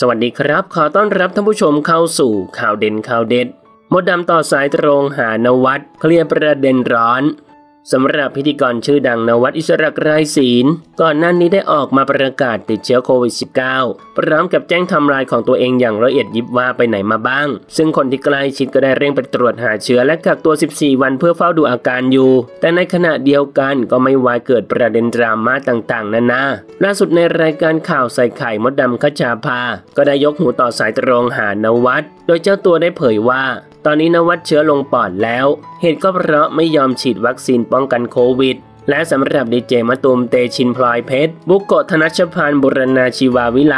สวัสดีครับ ขอต้อนรับท่านผู้ชมเข้าสู่ข่าวเด่นข่าวเด็ด มดดำต่อสายตรงหานวัดเคลียร์ประเด็นร้อน สำหรับพิธีกรชื่อดังนวัดอิสระไรศีลก่อนหน้านี้ได้ออกมาประกาศติดเชื้อโควิด -19 พร้อมกับแจ้งทำลายของตัวเองอย่างละเอียดยิบว่าไปไหนมาบ้าง ซึ่งคนที่ใกล้ชิดก็ได้เร่งไปตรวจหาเชื้อและกักตัว 14 วันเพื่อเฝ้าดูอาการอยู่ แต่ในขณะเดียวกันก็ไม่วายเกิดประเด็นดราม่าต่างๆ นานาล่าสุดในรายการข่าวใส่ไข่มดดำขจาภา ก็ได้ยกหูต่อสายตรงหานวัดโดยเจ้าตัวได้เผยว่า ตอนนี้นวัดเชื้อลงปอดแล้ว เหตุก็เพราะไม่ยอมฉีดวัคซีนป้องกันโควิด และสำหรับดีเจมะตูมเตชินพลอยเพชร บุกโกธนชพานบุรณาชีวาวิไล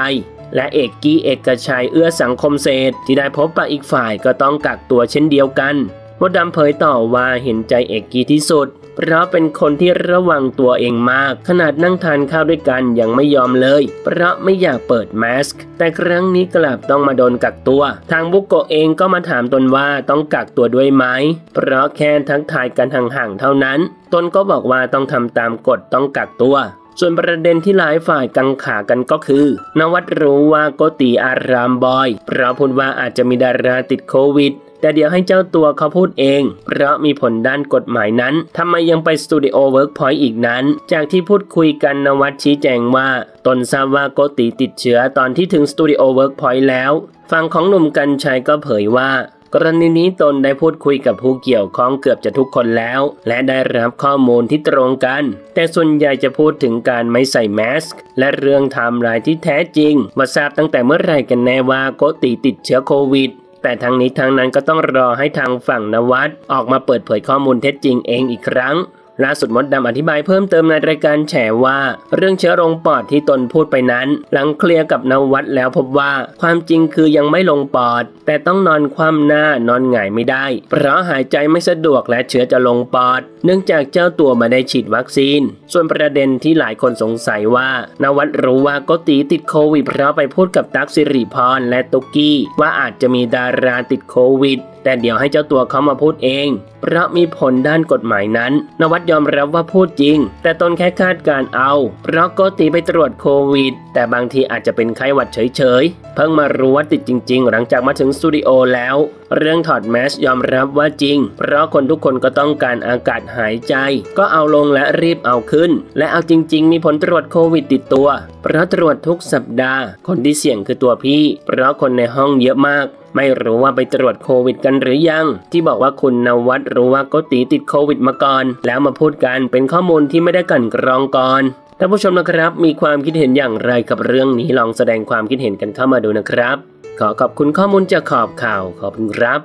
และเอกกี้เอกชัยเอื้อสังคมเศษที่ได้พบปะอีกฝ่ายก็ต้องกักตัวเช่นเดียวกันมดดำเผยต่อว่าเห็นใจเอกกี้ที่สุด เพราะเป็นคนที่ระวังตัวเองมาก ขนาดนั่งทานข้าวด้วยกันยังไม่ยอมเลย เพราะไม่อยากเปิดแมสก์แต่ครั้งนี้กลับต้องมาโดนกักตัว ทางบุกโกเองก็มาถามตนว่าต้องกักตัวด้วยไหม เพราะแค่ทักทายกันห่างๆเท่านั้น ตนก็บอกว่าต้องทำตามกฎต้องกักตัว ส่วนประเด็นที่หลายฝ่ายกังขากันก็คือ นวัดรู้ว่าโกติอารามบอย เพราะพูดว่าอาจจะมีดาราติดโควิดแต่เดี๋ยวให้เจ้าตัวเขาพูดเอง เพราะมีผลด้านกฎหมายนั้น ทำไมยังไปสตูดิโอเวิร์กพอยต์อีกนั้น จากที่พูดคุยกันณวัฒน์ชี้แจงว่าตนทราบว่าโกติติดเชื้อตอนที่ถึงสตูดิโอเวิร์กพอยต์แล้ว ฝั่งของหนุ่มกัญชัยก็เผยว่า กรณีนี้ตนได้พูดคุยกับผู้เกี่ยวข้องเกือบจะทุกคนแล้ว และได้รับข้อมูลที่ตรงกัน แต่ส่วนใหญ่จะพูดถึงการไม่ใส่แมสก์และเรื่องไทม์ไลน์ที่แท้จริงว่าทราบตั้งแต่เมื่อไหร่กันแน่ว่าโกติติดเชื้อโควิดแต่ทั้งนี้ทั้งนั้นก็ต้องรอให้ทางฝั่งนวัดออกมาเปิดเผยข้อมูลเท็จจริงเองอีกครั้ง ล่าสุดมดดำอธิบายเพิ่มเติมในรายการแฉว่า เรื่องเชื้อลงปอดที่ตนพูดไปนั้น หลังเคลียร์กับนวัดแล้วพบว่าความจริงคือยังไม่ลงปอด แต่ต้องนอนคว่ำหน้านอนหงายไม่ได้ เพราะหายใจไม่สะดวกและเชื้อจะลงปอด เนื่องจากเจ้าตัวมาได้ฉีดวัคซีน ส่วนประเด็นที่หลายคนสงสัยว่า นวัดรู้ว่าโกตีติดโควิดเพราะไปพูดกับตั๊กสิริพรและตุกกี้ ว่าอาจจะมีดาราติดโควิดแต่เดี๋ยวให้เจ้าตัวเขามาพูดเอง เพราะมีผลด้านกฎหมายนั้น นวัดยอมรับว่าพูดจริง แต่ตนแค่คาดการเอา เพราะโกติไปตรวจโควิด แต่บางทีอาจจะเป็นไข้หวัดเฉยๆ เพิ่งมารู้ว่าติดจริง ๆ หลังจากมาถึงสตูดิโอแล้ว เรื่องถอดแมสยอมรับว่าจริง เพราะคนทุกคนก็ต้องการอากาศหายใจ ก็เอาลงและรีบเอาขึ้น และเอาจริง ๆ มีผลตรวจโควิดติดตัว เพราะตรวจทุกสัปดาห์ คนที่เสี่ยงคือตัวพี่ เพราะคนในห้องเยอะมากไม่รู้ว่าไปตรวจโควิดกันหรือยัง ที่บอกว่าคุณนวัดรู้ว่าโกตีติดโควิดมาก่อน แล้วมาพูดกันเป็นข้อมูลที่ไม่ได้กันกรองก่อนท่านผู้ชมนะครับมีความคิดเห็นอย่างไรกับเรื่องนี้ลองแสดงความคิดเห็นกันเข้ามาดูนะครับ ขอขอบคุณข้อมูลจากขอบข่าวขอบคุณครับ